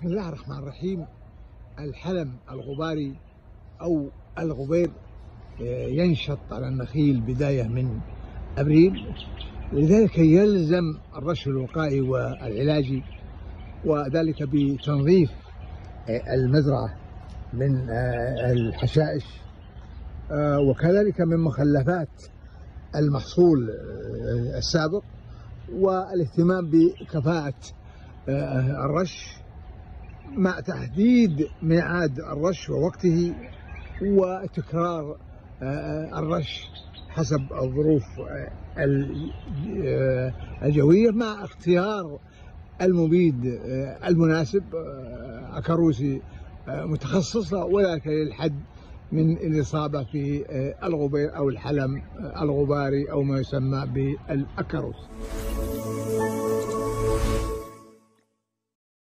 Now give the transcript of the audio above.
بسم الله الرحمن الرحيم. الحلم الغباري أو الغبير آه، ينشط على النخيل بداية من أبريل. لذلك يلزم الرش الوقائي والعلاجي وذلك بتنظيف آه، المزرعة من آه، الحشائش وكذلك من مخلفات المحصول السابق والاهتمام بكفاءة الرش. مع تحديد ميعاد الرش ووقته وتكرار آه، الرش حسب الظروف آه، الجوية مع اختيار المبيد آه، المناسب أكروسي متخصصة وذلك للحد من الإصابة في الغبير أو الحلم الغباري أو ما يسمى بالأكروس